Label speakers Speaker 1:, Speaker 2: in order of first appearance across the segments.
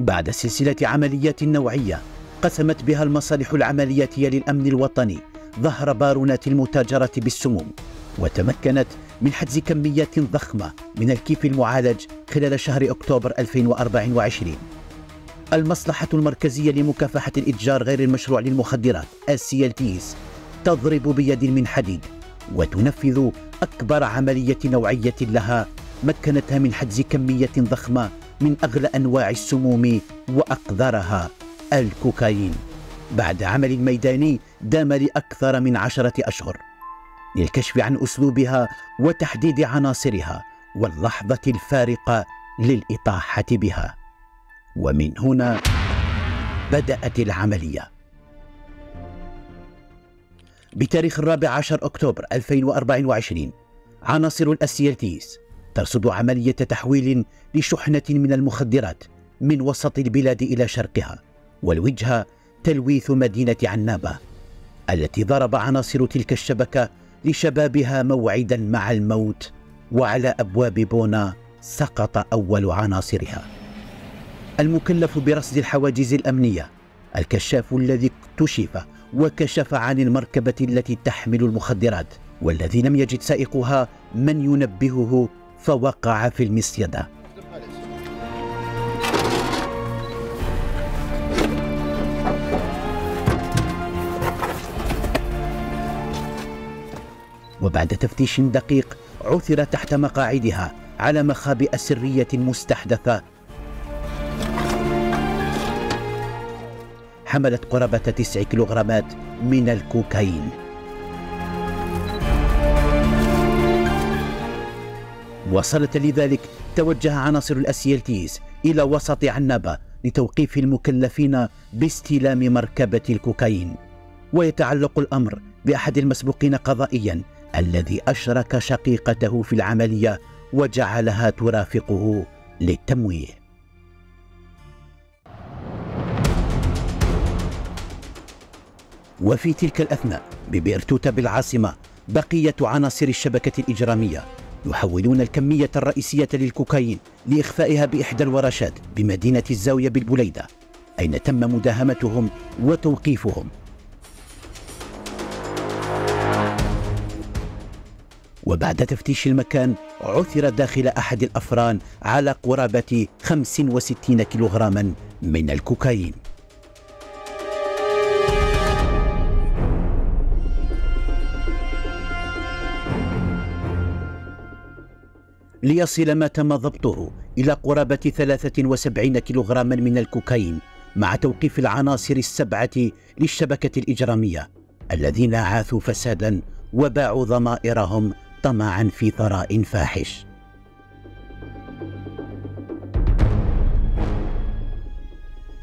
Speaker 1: بعد سلسلة عمليات نوعية قسمت بها المصالح العملياتية للأمن الوطني ظهر بارونات المتاجرة بالسموم وتمكنت من حجز كميات ضخمة من الكيف المعالج خلال شهر أكتوبر 2024 المصلحة المركزية لمكافحة الإتجار غير المشروع للمخدرات السيالتيز تضرب بيد من حديد وتنفذ أكبر عملية نوعية لها مكنتها من حجز كمية ضخمة من أغلى أنواع السموم وأقذرها الكوكايين. بعد عمل ميداني دام لأكثر من عشرة أشهر. للكشف عن أسلوبها وتحديد عناصرها واللحظة الفارقة للإطاحة بها. ومن هنا بدأت العملية. بتاريخ الرابع عشر أكتوبر 2024 عناصر الأسيلتيس ترصد عملية تحويل لشحنة من المخدرات من وسط البلاد إلى شرقها والوجهة تلويث مدينة عنابة التي ضرب عناصر تلك الشبكة لشبابها موعدا مع الموت وعلى أبواب بونا سقط أول عناصرها. المكلف برصد الحواجز الأمنية الكشاف الذي اكتشف وكشف عن المركبة التي تحمل المخدرات والذي لم يجد سائقها من ينبهه فوقع في المصيدة وبعد تفتيش دقيق عثر تحت مقاعدها على مخابئ سرية مستحدثة. حملت قرابة تسع كيلوغرامات من الكوكايين. وصلت لذلك توجه عناصر الأسيلتيز إلى وسط عنابة لتوقيف المكلفين باستلام مركبة الكوكايين. ويتعلق الأمر بأحد المسبوقين قضائيا الذي أشرك شقيقته في العملية وجعلها ترافقه للتمويه. وفي تلك الأثناء ببئر توتا بالعاصمة بقية عناصر الشبكة الإجرامية يحولون الكمية الرئيسية للكوكايين لإخفائها بإحدى الورشات بمدينة الزاوية بالبليدة أين تم مداهمتهم وتوقيفهم. وبعد تفتيش المكان عثر داخل أحد الأفران على قرابة 65 كيلوغراما من الكوكايين. ليصل ما تم ضبطه إلى قرابة 73 كيلوغراما من الكوكايين مع توقيف العناصر السبعة للشبكة الإجرامية الذين عاثوا فسادا وباعوا ضمائرهم طمعا في ثراء فاحش.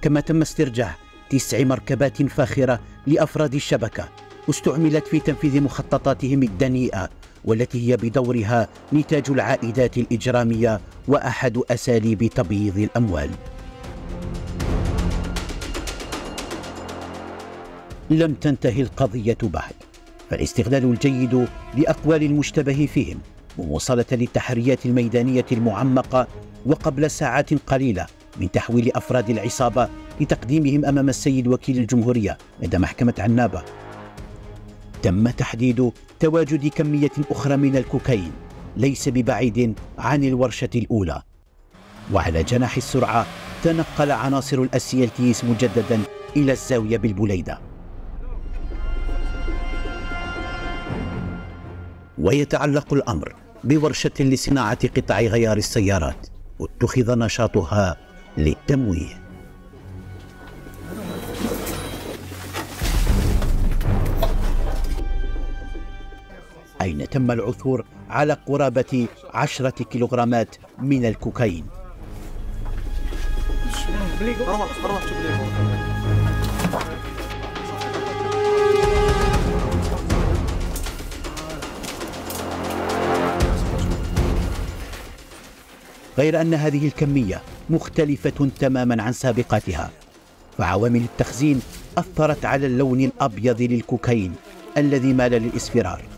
Speaker 1: كما تم استرجاع تسع مركبات فاخرة لأفراد الشبكة استعملت في تنفيذ مخططاتهم الدنيئة والتي هي بدورها نتاج العائدات الإجرامية وأحد أساليب تبييض الأموال. لم تنتهي القضية بعد فالاستغلال الجيد لأقوال المشتبه فيهم مواصلة للتحريات الميدانية المعمقة وقبل ساعات قليلة من تحويل أفراد العصابة لتقديمهم أمام السيد وكيل الجمهورية لدى محكمة عنابة. تم تحديد تواجد كمية أخرى من الكوكايين ليس ببعيد عن الورشة الأولى. وعلى جناح السرعة تنقل عناصر الأسيلتيس مجددا إلى الزاوية بالبليدة. ويتعلق الأمر بورشة لصناعة قطع غيار السيارات اتخذ نشاطها للتمويه. أين تم العثور على قرابة عشرة كيلوغرامات من الكوكايين؟ غير أن هذه الكمية مختلفة تماما عن سابقاتها فعوامل الامر الذي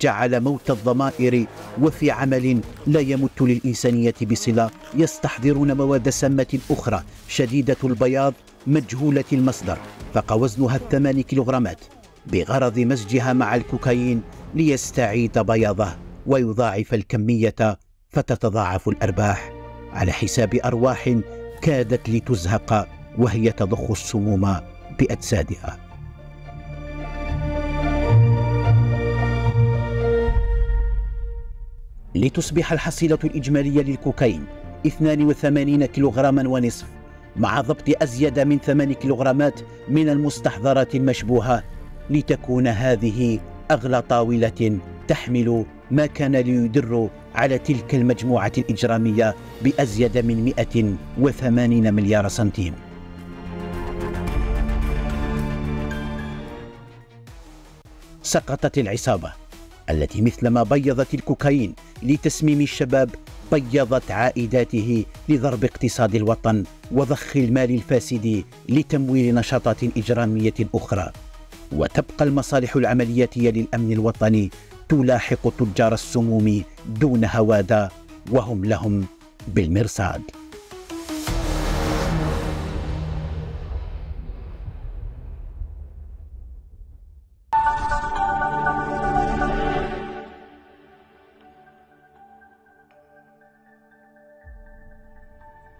Speaker 1: جعل موت الضمائر وفي عمل لا يمت للإنسانية بصلة يستحضرون مواد سامة أخرى شديدة البياض مجهولة المصدر فقى وزنها الثمان كيلوغرامات بغرض مزجها مع الكوكايين ليستعيد بياضه ويضاعف الكمية فتتضاعف الأرباح. على حساب أرواح كادت لتزهق وهي تضخ السموم بأجسادها. لتصبح الحصيلة الإجمالية للكوكايين 82 كيلوغراما ونصف مع ضبط أزيد من 8 كيلوغرامات من المستحضرات المشبوهة لتكون هذه أغلى طاولة تحمل ما كان ليدر على تلك المجموعة الإجرامية بأزيد من 180 مليار سنتيم. سقطت العصابة. التي مثلما بيضت الكوكايين لتسميم الشباب بيضت عائداته لضرب اقتصاد الوطن وضخ المال الفاسد لتمويل نشاطات إجرامية أخرى. وتبقى المصالح العملياتية للأمن الوطني تلاحق تجار السموم دون هوادة وهم لهم بالمرصاد.